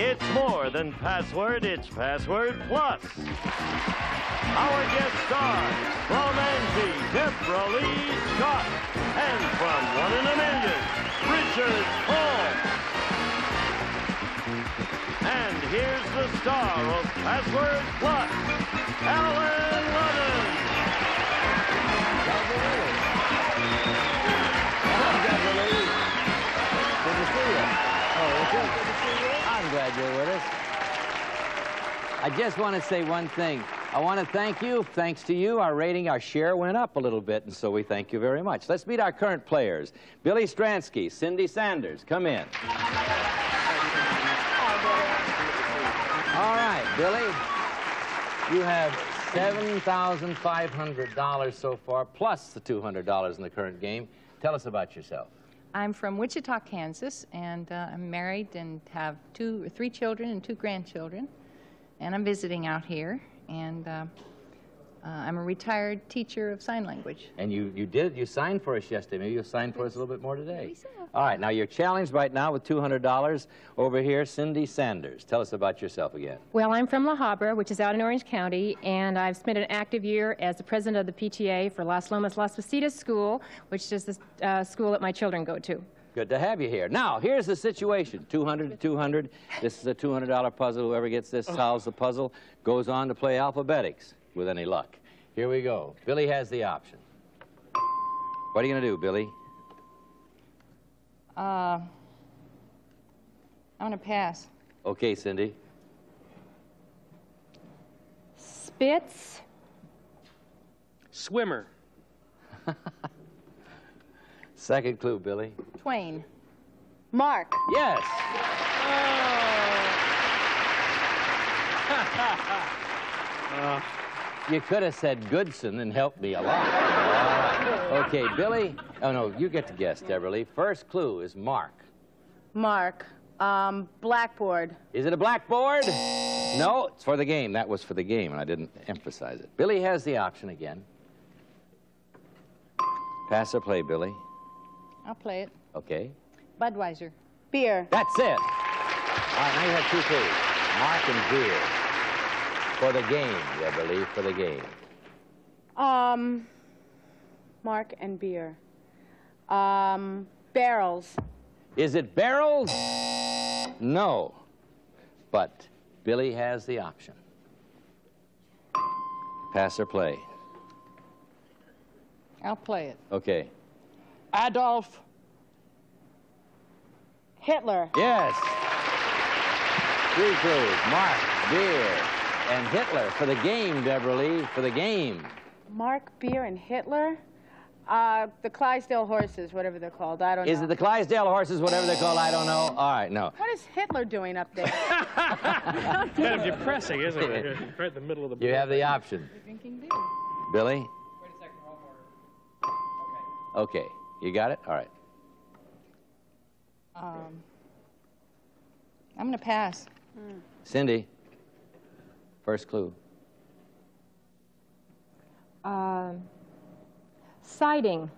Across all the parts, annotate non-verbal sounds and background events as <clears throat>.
It's more than password, it's password plus. Our guest stars from Angie, Debralee Scott, and from One in a Million, Richard Paul. And here's the star of Password Plus, Allen glad you're with us. I just want to say one thing. I want to thank you. Thanks to you, our rating, our share went up a little bit, and so we thank you very much. Let's meet our current players. Billy Stransky, Cindy Sanders, come in. All right, Billy, you have $7,500 so far, plus the $200 in the current game. Tell us about yourself. I'm from Wichita, Kansas, and uh, I'm married and have two or three children and two grandchildren. And I'm visiting out here, and uh, uh, I'm a retired teacher of sign language. And you, you did, you signed for us yesterday. Maybe you'll sign for us a little bit more today. Maybe so. All right, now you're challenged right now with $200 over here, Cindy Sanders. Tell us about yourself again. Well, I'm from La Habra, which is out in Orange County, and I've spent an active year as the president of the PTA for Las Lomas Las Positas School, which is the uh, school that my children go to. Good to have you here. Now, here's the situation. 200 to 200. This is a $200 puzzle. Whoever gets this solves the puzzle goes on to play alphabetics with any luck. Here we go. Billy has the option. What are you going to do, Billy? Uh, I'm going to pass. Okay, Cindy. Spitz, Swimmer. <laughs> Second clue, Billy. Twain. Mark. Yes. <laughs> You could have said Goodson and helped me a lot. Okay, Billy. Oh, no, you get to guess, Debralee. First clue is Mark. Mark. Um, blackboard. Is it a blackboard? No, it's for the game. That was for the game, and I didn't emphasize it. Billy has the option again. Pass or play, Billy. I'll play it. Okay. Budweiser. Beer. That's it. All right, now you have two clues. Mark and beer. For the game, Debralee, for the game. Um, Mark and beer. Um, barrels. Is it barrels? No. But Billy has the option. Pass or play. I'll play it. Okay. Adolf. Hitler. Yes. Three clues. Mark, beer, and Hitler for the game, Debralee, for the game. Mark, beer, and Hitler. Uh, the Clydesdale horses, whatever they're called. I don't Is know. it the Clydesdale horses, whatever they're called? I don't know. All right, no. What is Hitler doing up there? <laughs> kind of depressing, isn't it? right in the middle of the You have the option. Drinking beer. Billy? Okay. You got it? All right. Um, I'm going to pass. Cindy? First clue. um, siding,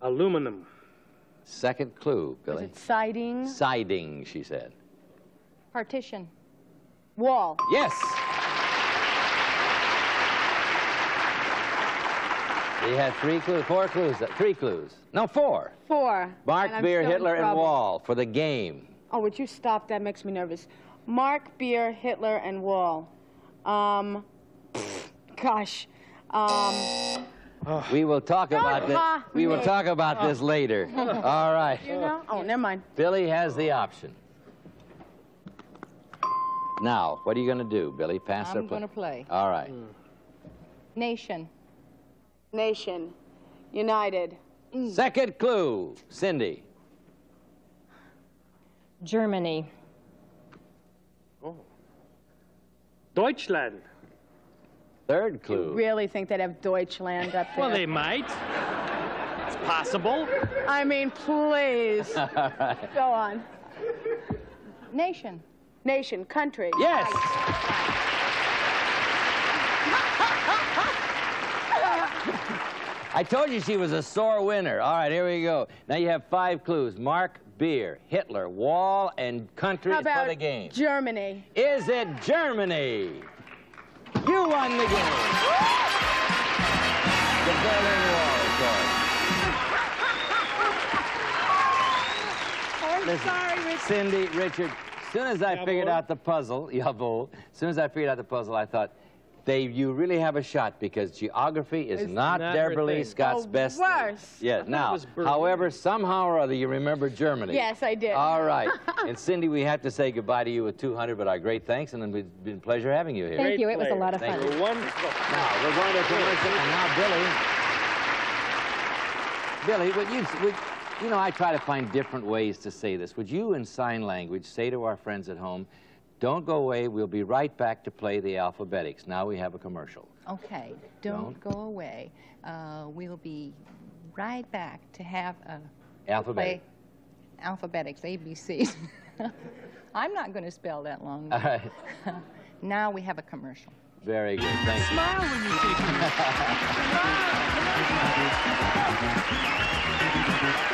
Aluminum. Second clue, Was Billy. it siding? Siding, she said. Partition. Wall. Yes. You had three clues, four clues, uh, three clues. No, four. Four. Mark, And Beer, still Hitler, and. Wall for the game. Oh, would you stop? That makes me nervous. Mark, beer, Hitler, and Wall. Um, gosh. Um, We will talk about this. We will talk about this later. <laughs> All right. you know? Oh, never mind. Billy has the option. Now, what are you going to do, Billy? Pass or I'm play? going to play. All right. Nation. Nation. United. Second clue, Cindy. Germany, Deutschland. Third Do you clue. really think they'd have Deutschland up there? Well, they might. It's possible. I mean, please. <laughs> All right. Go on. Nation. Nation, country. Yes. <laughs> I told you she was a sore winner. All right, here we go. Now you have five clues. Mark, beer, Hitler, wall, and country How for the game. Germany? Is it Germany? You won the game. The Berlin Wall, of course. I'm Listen, sorry, Rich. Cindy, Richard, as soon as I figured Jawohl. out the puzzle, <laughs> jawohl, as soon as I figured out the puzzle, I thought, they, you really have a shot because geography is It's not, not Deborah her Lee thing. Scott's Oh, best. thing. worse. Yeah, now, however, somehow or other you remember Germany. Yes, I did. All right. <laughs> and Cindy, we have to say goodbye to you with 200, but our great thanks, and it's been a pleasure having you here. Thank Great you. It was a lot of Thank fun. you. Wonderful. Now, we're going to commercial, and now Billy. Billy, would you, would, you know, I try to find different ways to say this. Would you, in sign language, say to our friends at home, don't go away, we'll be right back to play the alphabetics. Now we have a commercial. Okay, don't go away. Uh, we'll be right back to have a Alphabetic. play alphabetics, ABC. <laughs> I'm not going to spell that long. All right. <laughs> now we have a commercial. Very good. Thank you. Smile when you say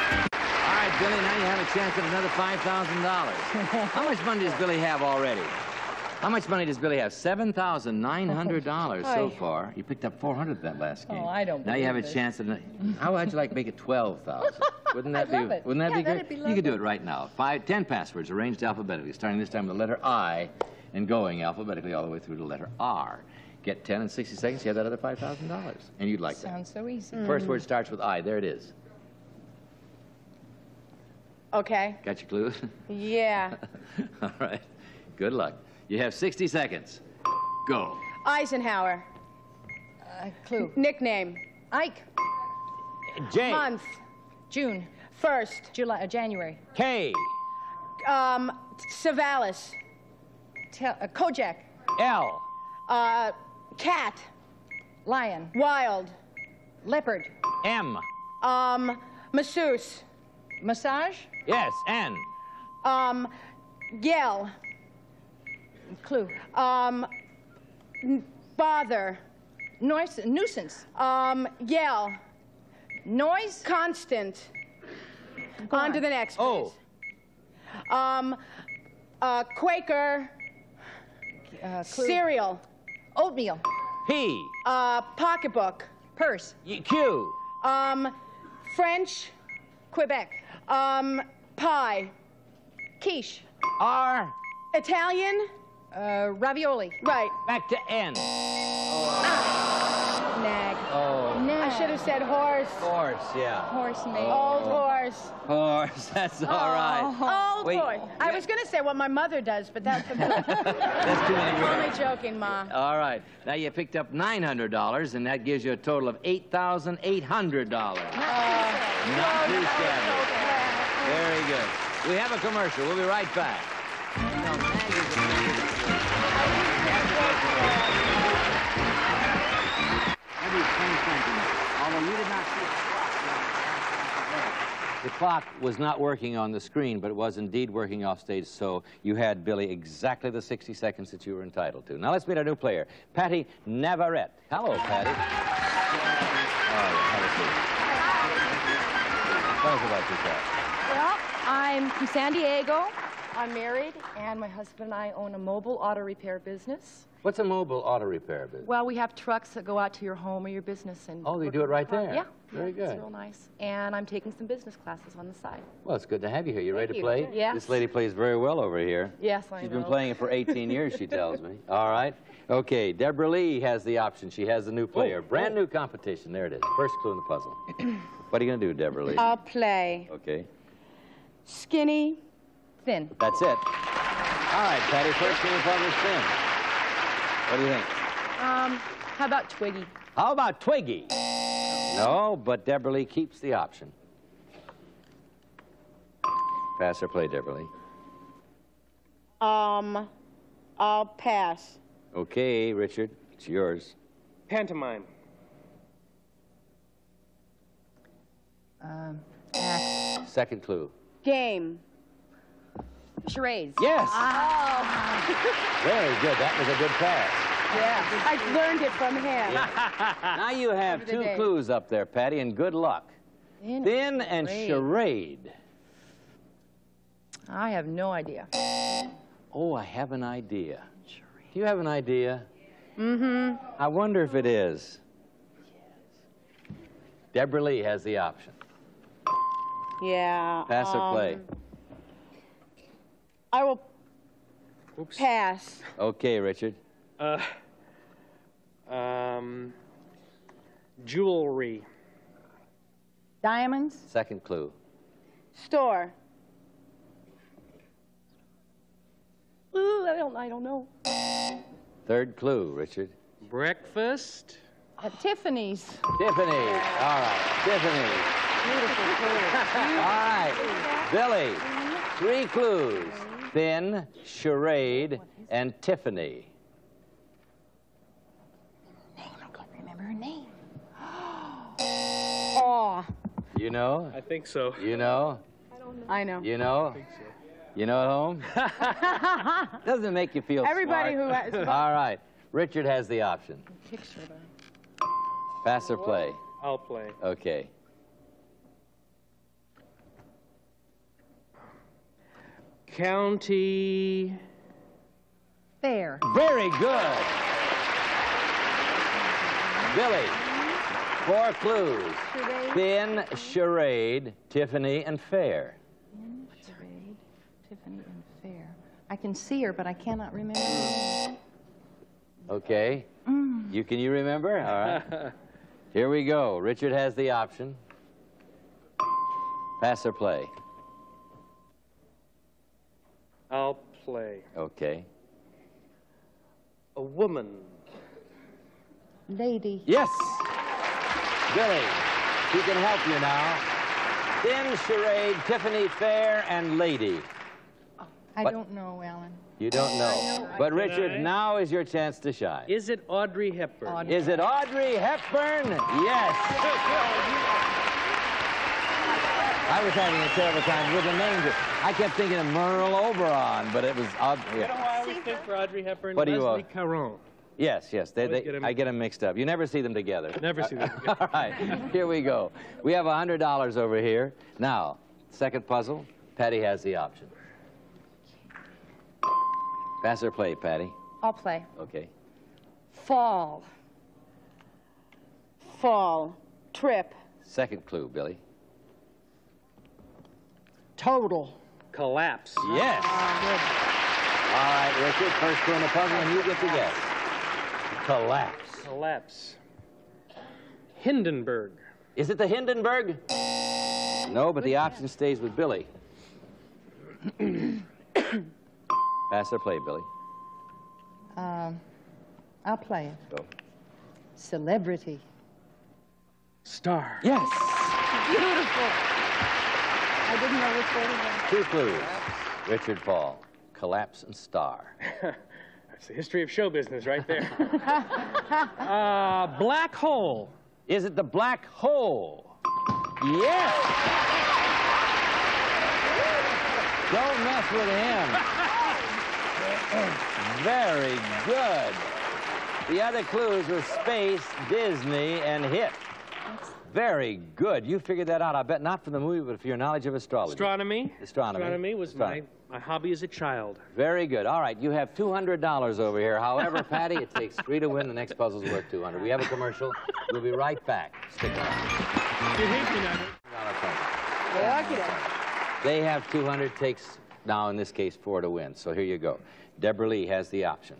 All right, Billy, now you have a chance at another $5,000. <laughs> How much money does Billy have already? How much money does Billy have? $7,900 so far. You picked up 400 that last oh, game. Oh, I don't Now you have a chance at How would you like to make it 12,000? <laughs> Wouldn't that I'd be. Wouldn't that Yeah, be great? be you could do it right now. Five, 10 passwords arranged alphabetically, starting this time with the letter I and going alphabetically all the way through to the letter R. Get 10 in 60 seconds, you have that other $5,000. And you'd like that. Sounds so easy. First word starts with I. There it is. Okay. Got your clues? Yeah. <laughs> All right. Good luck. You have 60 seconds. Go. Eisenhower. Uh, clue. Nickname. Ike. J. Month. June. First. July. Uh, January. K. Um, Savalas. Tel- uh, Kojak. L. Uh, cat. Lion. Wild. Leopard. M. Um, masseuse. Massage. Yes. N. Um, yell. Clue. Um, n- bother. Noise. Nuisance. Um, yell. Noise. Constant. Go on to the next, O. please. Um, uh, Quaker. Uh, clue. Cereal. Oatmeal. P. Uh, pocketbook. Purse. Y- Q. Um, French. Quebec. Um, pie. Quiche. R. Italian. Uh, ravioli. Right. Back to N. Ah, Nag. Oh. Nag. I should have said horse. Horse, yeah. Horse made. Old horse. Horse. <laughs> That's all right. Old Wait. horse. I was going to say what my mother does, but that's <laughs> I'm That's too many words. only joking, Ma. All right. Now you picked up $900, and that gives you a total of $8,800. Not too shabby. Very good. We have a commercial. We'll be right back. The clock was not working on the screen, but it was indeed working off stage, so you had, Billy, exactly the 60 seconds that you were entitled to. Now let's meet our new player, Patty Navarrete. Hello, Patty. Oh, have a seat. Tell us about yourself. Well, I'm from San Diego. I'm married, and my husband and I own a mobile auto repair business. What's a mobile auto repair business? Well, we have trucks that go out to your home or your business and. Oh, they do it on the right car. there. Yeah. Very yeah, good. It's real nice. And I'm taking some business classes on the side. Well, it's good to have you here. You ready to you. play? Yes. This lady plays very well over here. Yes, I She's know. been playing it for 18 years, she tells me. <laughs> All right. Okay, Debralee has the option. She has the new oh, player. Brand oh. new competition. There it is. First clue in the puzzle. <clears throat> what are you going to do, Debralee? I'll play. Okay. Skinny. Thin. That's it. All right, Patty, first clue in the puzzle is thin. What do you think? Um, how about Twiggy? How about Twiggy? No, but Debralee keeps the option. Pass or play, Debralee. Um, I'll pass. Okay, Richard, it's yours. Pantomime. Um, act. Second clue. Game. Charades. Yes. Ah. <laughs> Very good. That was a good pass. Yeah. I learned it from him. <laughs> Now you have Over two day. clues up there, Patty, and good luck. Thin, Thin and charade. I have no idea. Oh, I have an idea. Do you have an idea? Mm-hmm. I wonder if it is. Yes. Debralee has the option. Yeah. Pass or play? um, I will Oops. pass. Okay, Richard. Uh, um, jewelry. Diamonds? Second clue. Store. Ooh, I don't, I don't know. Third clue, Richard. Breakfast. At Tiffany's. Tiffany. All right, Tiffany. All right, Billy. Three clues. Thin, charade, and Tiffany. Name, I can't remember her name. <gasps> Oh, You know? I think so. You know? I know. You know? You know at home? <laughs> Doesn't make you feel Everybody who smart. has. All right. Richard has the option. Picture them. Pass or play? I'll play. Okay. County. Fair. Very good. Billy. Four clues. Thin, charade, Tiffany, and fair. Charade, Tiffany, and Fair. I can see her, but I cannot remember. her name. Okay. Mm. You can you remember? All right. <laughs> Here we go. Richard has the option. Pass or play? I'll play. Okay. A woman. Lady. Yes. Billy, he can help you now. Thin, charade, Tiffany, fair, and lady. I What? don't know, Allen. You don't know. But Richard, I? now is your chance to shine. Is it Audrey Hepburn? Audrey. Is it Audrey Hepburn? Yes. <laughs> I was having a terrible time with the names. I kept thinking of Merle Oberon, but it was Audrey. You know Yeah. who I always think for Audrey Hepburn? What do you, uh, Leslie Caron. Yes, yes. They, they, get 'em- I get them mixed up. You never see them together. <laughs> Never see them together. <laughs> All right, here we go. We have $100 over here. Now, second puzzle, Patty has the option. Pass or play, Patty? I'll play. Okay. Fall. Fall. Trip. Second clue, Billy. Total. Collapse. Yes. All right, Richard, first clue in the puzzle, and you get to guess. Collapse. Collapse. Hindenburg. Is it the Hindenburg? No, but the option stays with Billy. <coughs> Pass or play, Billy? Um, I'll play it. Go. Celebrity. Star. Yes. Beautiful. I didn't know which way to go. Two clues. Richard Paul, Collapse and Star. <laughs> That's the history of show business right there. <laughs> uh, black hole. Is it the black hole? Yes. Don't mess with him. Very good. The other clues were space, Disney, and hit. Very good. You figured that out. I bet not from the movie, but for your knowledge of astrology. Astronomy. Astronomy. Astronomy was Astronomy. My, my hobby as a child. Very good. All right, you have $200 over here. However, <laughs> Patty, it takes three to win. The next puzzle's worth 200. We have a commercial. We'll be right back. Stick around. You hate me now. Dollar puzzle. Lucky day. They have 200, takes now in this case four to win. So here you go. Debralee has the option.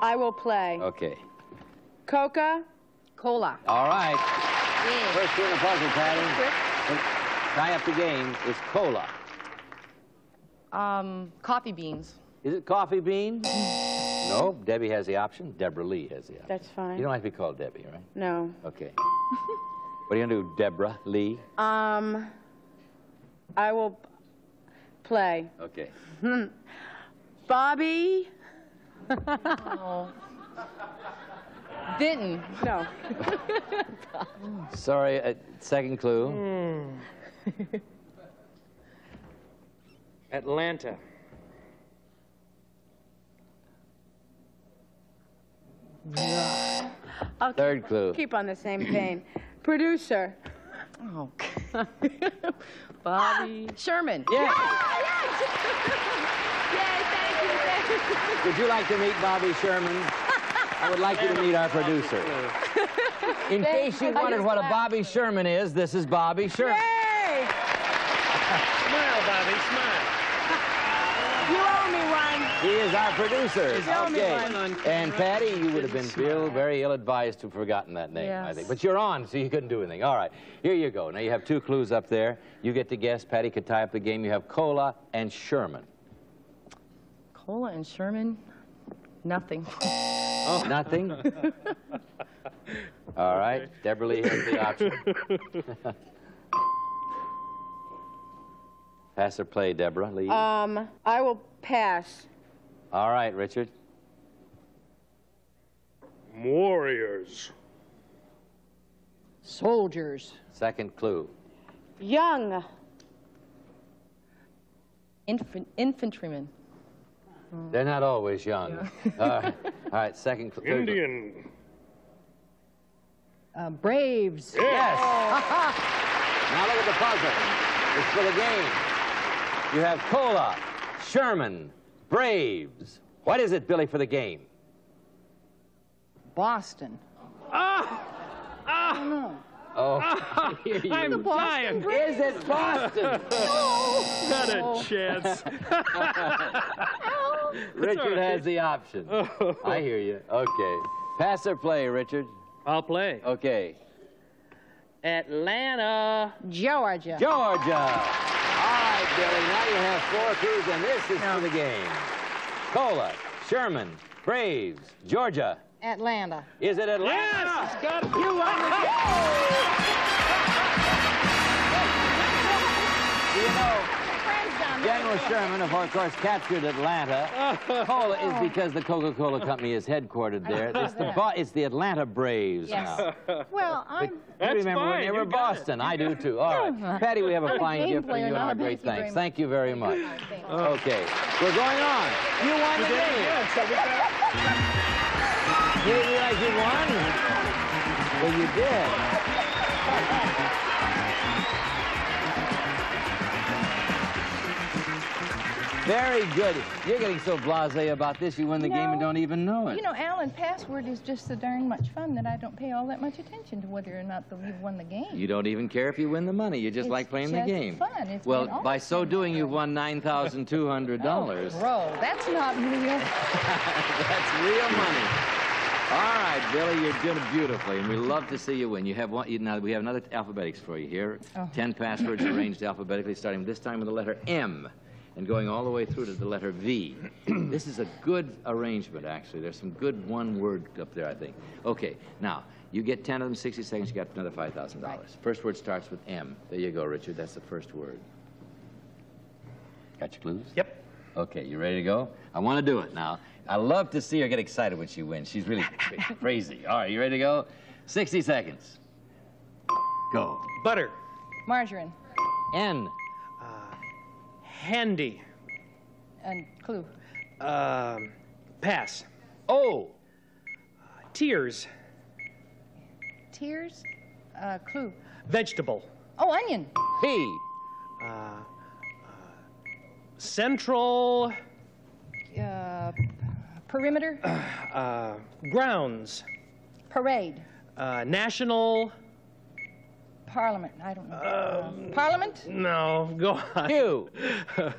I will play. Okay. Coca. Cola. All right. First two in the puzzle, Patty. And Tie up the game is cola. Um, coffee beans. Is it coffee beans? No. Debbie has the option. Debralee has the option. That's fine. You don't like to be called Debbie, right? No. Okay. <laughs> what are you gonna do, Debralee? Um. I will play. Okay. <laughs> Bobby. <laughs> Vinton. No. <laughs> Sorry. Uh, second clue. Atlanta. I'll Third clue. keep on the same vein. <clears throat> Producer. Oh, <laughs> Bobby <gasps> Sherman. Yes. <laughs> Yay, thank you, thank you. Would you like to meet Bobby Sherman? I would like you to meet our producer. <laughs> In case you wondered what a Bobby Sherman is, this is Bobby Sherman. Yay! Smile, Bobby, smile. You owe me one. He is our producer. Show me Okay. one. And Patty, you would have been real, very ill-advised to have forgotten that name, I Yes. think. But you're on, so you couldn't do anything. All right, here you go. Now you have two clues up there. You get to guess. Patty could tie up the game. You have Cola and Sherman. Cola and Sherman. Nothing. <laughs> Nothing? <laughs> All right, Debralee has the option. <laughs> Pass or play, Debralee. Um, I will pass. All right, Richard. Warriors. Soldiers. Second clue. Young. Infant, infantryman. They're not always young. All right, <laughs> all right second clue. Indian. Uh, Braves. Yes. <laughs> now look at the puzzle. It's for the game. You have Cola, Sherman, Braves. What is it, Billy, for the game? Boston. Ah! Ah! Oh, I hear you. I'm dying. Is it Boston? <laughs> Not a chance. <laughs> Richard has the option. Oh. I hear you. Okay. Pass or play, Richard? I'll play. Okay. Atlanta. Georgia. Georgia. All right, Billy. Now you have four clues, and this is for the game. Cola, Sherman, Braves, Georgia. Atlanta. Is it Atlanta? Yes! Got it. You won the game! <laughs> you know, General Sherman, of course, captured Atlanta. <laughs> Cola is because the Coca-Cola Company is headquartered there. It's the, Bo- it's the Atlanta Braves Yes. now. Well, I'm. You That's remember when fine, they were you it. Boston. I do too. All right. <laughs> Patty, we have a fine gift for you and now. our great Thank very thanks. Thank you very much. Okay. We're going on. You won the game. You didn't realize you won? Well, you did. Very good. You're getting so blasé about this, you win the game and don't even know it. You know, Allen, password is just so darn much fun that I don't pay all that much attention to whether or not you've won the game. You don't even care if you win the money. You just It's like playing just the game. It's fun. It's well, been by so doing, you've won <laughs> nine thousand two hundred dollars. Oh, bro, that's not real. <laughs> That's real money. All right, Billy, you're doing beautifully, and we love to see you win. You have one. You, now we have another alphabetics for you here. Oh. Ten passwords <clears throat> arranged alphabetically, starting this time with the letter M, and going all the way through to the letter V. <clears throat> this is a good arrangement, actually. There's some good one word up there, I think. Okay, now you get ten of them, 60 seconds. You got another five thousand dollars. First word starts with M. There you go, Richard. That's the first word. Got your clues? Yep. Okay, you ready to go? I want to do it now. I love to see her get excited when she wins. She's really <laughs> crazy. All right, you ready to go? 60 seconds. Go. Butter. Margarine. N. Handy. And clue. Um, pass. O. Tears. Tears. Uh, clue. Vegetable. Oh, onion. P. Central. Uh, perimeter. Uh, grounds. Parade. Uh, national. Parliament. I don't know. Um, Parliament. No, go on. Q. <laughs>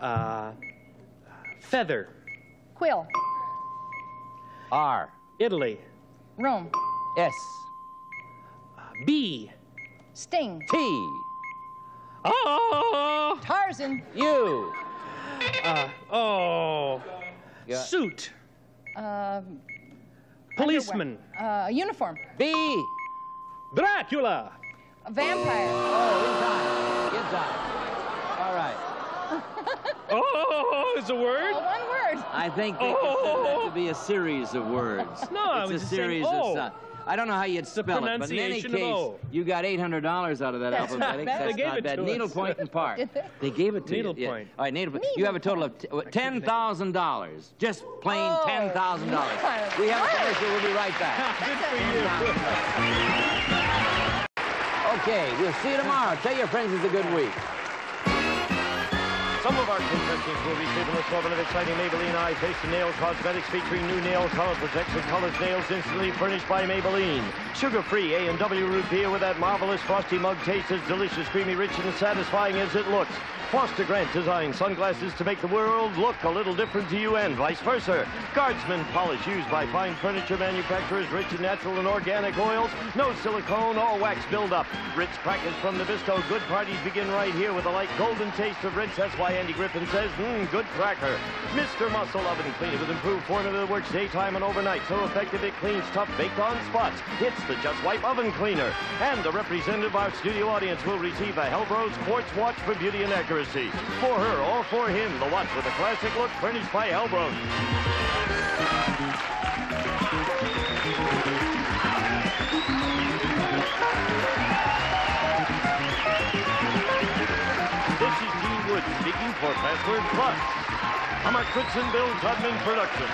uh, feather. Quill. R. Italy. Rome. S. B. Sting. T. Oh. Tarzan. U. Uh, oh. Yeah. Suit. Um, Policeman. uh, uniform. B. Dracula. A vampire. Oh, in time. In time. All right. Oh, oh, oh, oh, it's a word? Oh, one word. I think they consider that to be a series of words. No, I it's was a just saying series of sound. I don't know how you'd spell it, but in any case, you got $800 out of that That's not alphabetics. bad. That's They gave not it bad. to us. Needlepoint and Park. They? <laughs> They gave it to you. Needlepoint. Yeah. All right, needlepoint. You have a total of $10,000. Just plain Oh, $10,000. <laughs> We have a word. commercial. We'll be right back. <laughs> Good for you. Okay, we'll see you tomorrow. Tell your friends it's a good week. Some of our contestants will be receive an assortment of exciting Maybelline Eye Face and Nail Cosmetics featuring new nail color protection colors nails instantly furnished by Maybelline. Sugar-free A&W root beer with that marvelous frosty mug taste as delicious, creamy, rich, and satisfying as it looks. Foster Grant designed sunglasses to make the world look a little different to you and vice versa. Guardsman polish used by fine furniture manufacturers rich in natural and organic oils. No silicone, all wax buildup. Ritz crackers from Nabisco. Good parties begin right here with a light golden taste of Ritz. That's why Andy Griffin says, mmm, good cracker. Mr. Muscle Oven Cleaner with improved formula works daytime and overnight. So effective it cleans tough baked on spots. It's the Just Wipe Oven Cleaner. And the representative of our studio audience will receive a Helbros Quartz Watch for beauty and accuracy. For her or for him, the watch with a classic look furnished by Helbros. For Password Plus. I'm a Mark Goodson, Bill Todman production.